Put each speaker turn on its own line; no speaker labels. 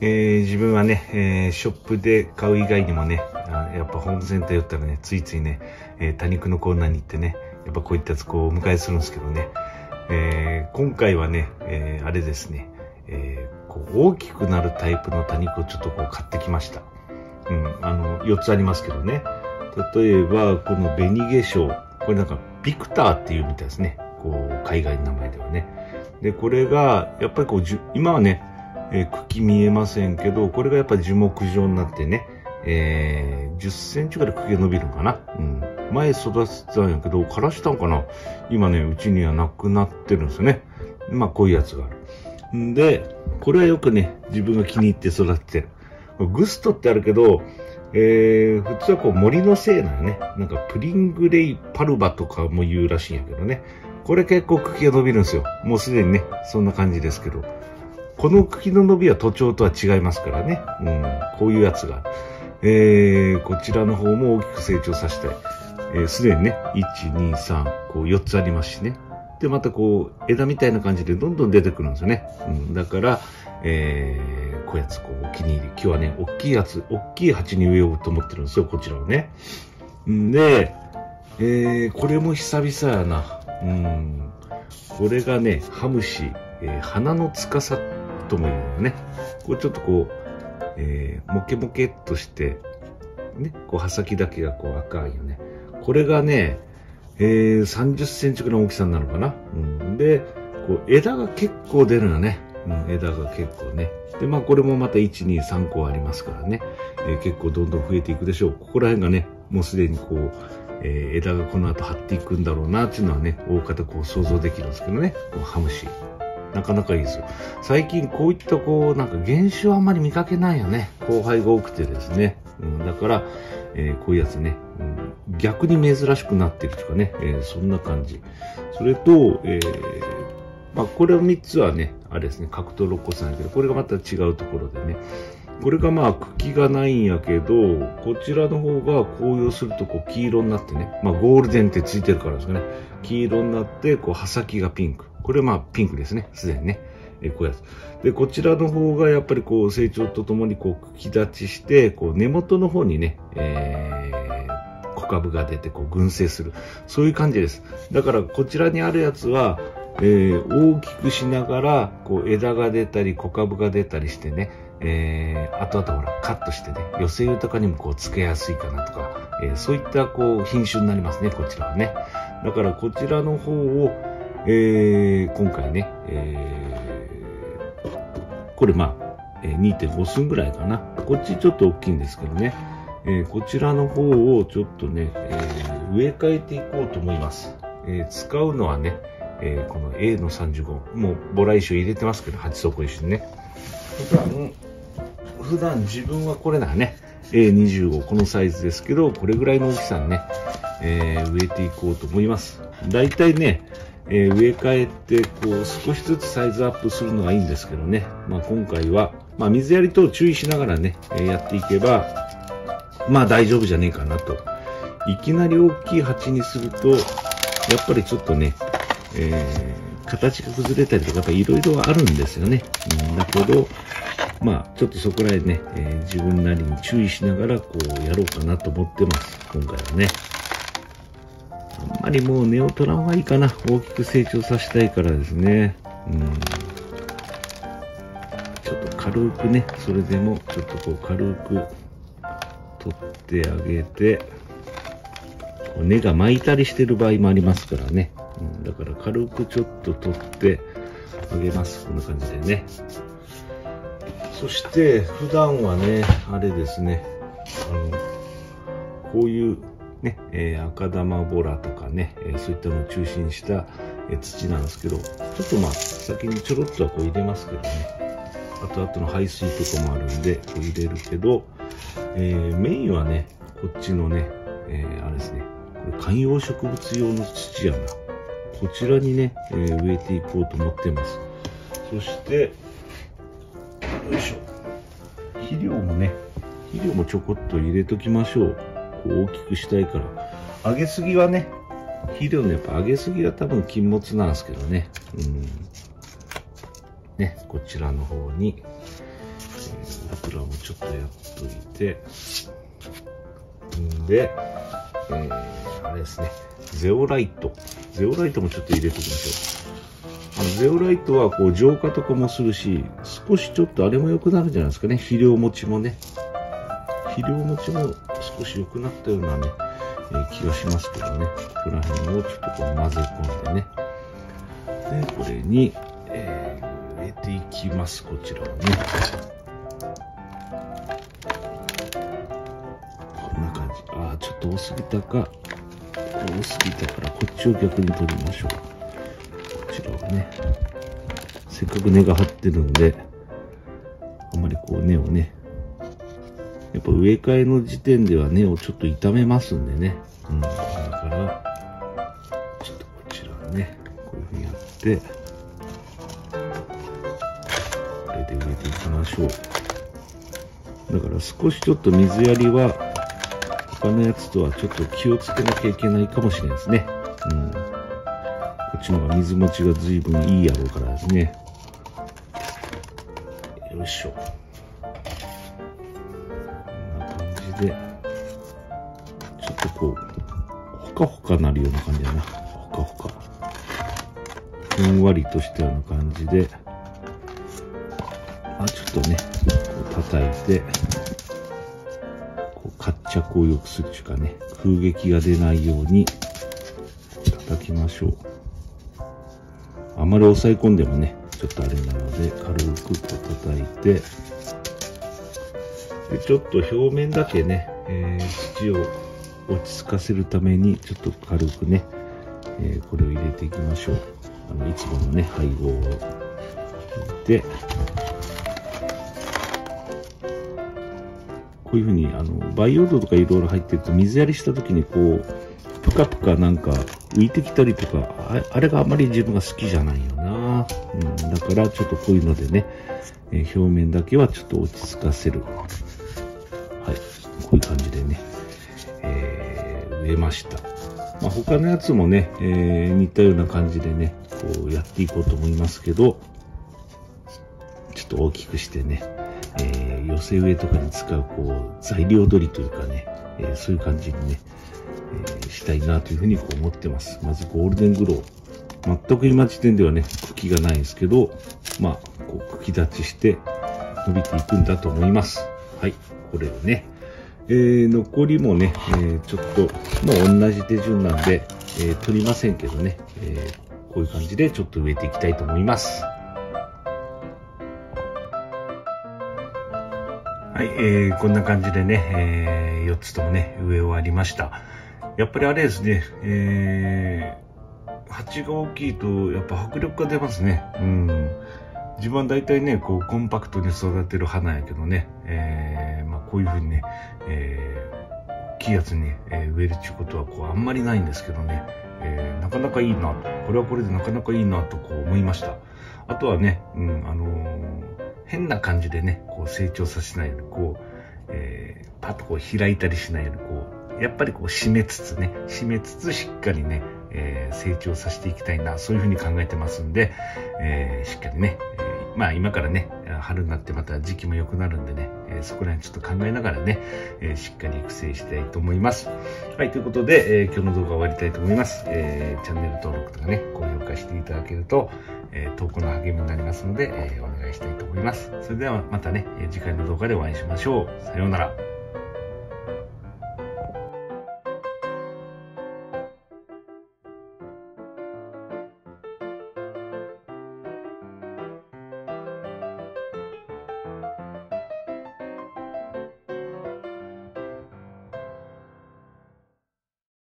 えー、自分はね、えー、ショップで買う以外にもね、やっぱホームセンター寄ったらね、ついついね、えー、多肉のコーナーに行ってね、やっぱこういったやつこうお迎えするんですけどね、えー、今回はね、えー、あれですね、えー、こう大きくなるタイプの多肉をちょっとこう買ってきました。うん、あの、4つありますけどね。例えば、この紅化粧。これなんか、ビクターっていうみたいですね。こう、海外の名前ではね。で、これが、やっぱりこう、今はね、えー、茎見えませんけど、これがやっぱ樹木状になってね、えー、10センチぐらい茎が伸びるのかな。うん。前育てたんやけど、枯らしたんかな今ね、うちにはなくなってるんですよね。まあ、こういうやつがある。んで、これはよくね、自分が気に入って育ててる。グストってあるけど、えー、普通はこう森のせいなのね。なんかプリングレイパルバとかも言うらしいんやけどね。これ結構茎が伸びるんですよ。もうすでにね、そんな感じですけど。この茎の伸びは都庁とは違いますからね。うん、こういうやつが。えー、こちらの方も大きく成長させたい。えー、すでにね、1、2、3、こう4つありますしね。で、またこう、枝みたいな感じでどんどん出てくるんですよね。うん、だから、えー、こうやつ、こう、お気に入り。今日はね、大きいやつ、大きい鉢に植えようと思ってるんですよ、こちらをね。んで、えー、これも久々やな。うん。これがね、ハムシ、えー、花の司とも言うのね。これちょっとこう、えー、モケモケっとして、ね、こう、葉先だけがこう赤いよね。これがね、えー、30センチぐらいの大きさになるかな。うん。で、こう、枝が結構出るのね。うん、枝が結構ね。で、まあこれもまた1、2、3個ありますからね。えー、結構どんどん増えていくでしょう。ここら辺がね、もうすでにこう、えー、枝がこの後張っていくんだろうなっていうのはね、大方こう想像できるんですけどね。こうハムシ。なかなかいいですよ。最近こういったこう、なんか原種はあんまり見かけないよね。後輩が多くてですね。うん、だから、えー、こういうやつね、うん、逆に珍しくなってるとかね、えー、そんな感じ。それと、えー、まあ、これを3つはね、あれですね、角と六甲山やけど、これがまた違うところでね、これがまあ茎がないんやけど、こちらの方が紅葉するとこう黄色になってね、まあゴールデンってついてるからですかね、黄色になって、こう葉先がピンク。これはまあピンクですね、すでにね。えこういうやつ。で、こちらの方がやっぱりこう成長とともにこう茎立ちして、こう根元の方にね、えー、小株が出てこう群生する。そういう感じです。だからこちらにあるやつは、えー、大きくしながら、こう枝が出たり小株が出たりしてね、えー、後々ほら、カットしてね、寄せ豊かにもこう、つけやすいかなとか、えー、そういったこう、品種になりますね、こちらはね。だからこちらの方を、えー、今回ね、えー、これまあ、2.5寸ぐらいかな。こっちちょっと大きいんですけどね。えー、こちらの方をちょっとね、えー、植え替えていこうと思います。えー、使うのはね、え、この A の35。もうボラ石を入れてますけど、鉢底石にね。普段、普段自分はこれだね。A25、このサイズですけど、これぐらいの大きさにね、え、植えていこうと思います。大体ね、えー、植え替えて、こう、少しずつサイズアップするのがいいんですけどね。まあ今回は、まあ水やり等注意しながらね、えー、やっていけば、まあ大丈夫じゃねえかなと。いきなり大きい鉢にすると、やっぱりちょっとね、えー、形が崩れたりとか、っぱいろいろあるんですよね。うん、だけど、まあ、ちょっとそこらへんね、え、自分なりに注意しながら、こう、やろうかなと思ってます。今回はね。あんまりもう根を取らんはいいかな。大きく成長させたいからですね。うん。ちょっと軽くね、それでも、ちょっとこう、軽く取ってあげて、根が巻いたりしてる場合もありますからね。うん、だから軽くちょっと取ってあげます。こんな感じでね。そして、普段はね、あれですね、あの、こういうね、えー、赤玉ボラとかね、えー、そういったのを中心した、えー、土なんですけど、ちょっとまあ、先にちょろっとはこう入れますけどね、後々の排水とかもあるんで、こう入れるけど、え、メインはね、こっちのね、え、あれですね、これ観葉植物用の土やな。こちらにね、え、植えていこうと思ってます。そして、よいしょ。肥料もね、肥料もちょこっと入れときましょう。こう大きくしたいから。上げすぎはね、肥料のやっぱ上げすぎは多分禁物なんですけどね。うん。ね、こちらの方に、えウルトラもちょっとやっといて、んで、えー、あれですね、ゼオライト。ゼオライトもちょっと入れておきましょう。あの、ゼオライトはこう浄化とかもするし、少しちょっとあれも良くなるんじゃないですかね。肥料持ちもね。肥料持ちも少し良くなったようなね、えー、気がしますけどね。ここら辺をちょっとこう混ぜ込んでね。で、これに、えー、入れていきます。こちらをね。こんな感じ。ああ、ちょっと多すぎたか。多すぎたからこっちを逆に取りましょう。こちらをね。せっかく根が張ってるんで、あまりこう根をね、やっぱ植え替えの時点では根をちょっと傷めますんでね。うん。だから、ちょっとこちらね、こういうふうにやって、これで植えていきましょう。だから少しちょっと水やりは、他のやつとはちょっと気をつけなきゃいけないかもしれないですね。うん。こっちの方が水持ちが随分いいやろうからですね。よいしょ。で、ちょっとこう、ほかほかなるような感じだな。ほかほか。ふんわりとしたような感じで、あ、ちょっとね、こう叩いて、こう活着を良くするというかね、空撃が出ないように叩きましょう。あまり押さえ込んでもね、ちょっとあれなので、軽くこう叩いて、で、ちょっと表面だけね、えー、土を落ち着かせるために、ちょっと軽くね、えー、これを入れていきましょう。あの、いつものね、配合を入れて、こういうふうに、あの、培養土とかいろいろ入ってると、水やりした時にこう、ぷかぷかなんか浮いてきたりとか、あれがあまり自分が好きじゃないよな。うん、だからちょっとこういうのでね、えー、表面だけはちょっと落ち着かせる。こういう感じでね、えー、植えました。まあ、他のやつもね、えー、似たような感じでね、こうやっていこうと思いますけど、ちょっと大きくしてね、えー、寄せ植えとかに使う、こう、材料取りというかね、えー、そういう感じにね、えー、したいなというふうにこう思ってます。まずゴールデングロー。全く今時点ではね、茎がないんですけど、まあ、こう、茎立ちして伸びていくんだと思います。はい。これをね、えー、残りもね、えー、ちょっと、もう同じ手順なんで、えー、取りませんけどね、えこういう感じでちょっと植えていきたいと思います。はい、えー、こんな感じでね、え、4つともね、植え終わりました。やっぱりあれですね、え、鉢が大きいと、やっぱ迫力が出ますね。うん。自分は大体ね、こう、コンパクトに育てる花やけどね、え、こういうふうにね、えー、大きいやつに、え、植えるっていうことは、こう、あんまりないんですけどね、え、なかなかいいなと、これはこれでなかなかいいなと、こう、思いました。あとはね、うん、あの、変な感じでね、こう、成長させないように、こう、え、パッとこう、開いたりしないように、こう、やっぱりこう、締めつつね、締めつつしっかりね、えー、成長させていきたいな、そういうふうに考えてますんで、えー、しっかりね、えー、まあ今からね、春になってまた時期も良くなるんでね、えそこら辺ちょっと考えながらね、えしっかり育成したいと思います。はい、ということで、え今日の動画終わりたいと思います。えチャンネル登録とかね、高評価していただけると、え投稿の励みになりますので、えお願いしたいと思います。それではまたね、次回の動画でお会いしましょう。さようなら。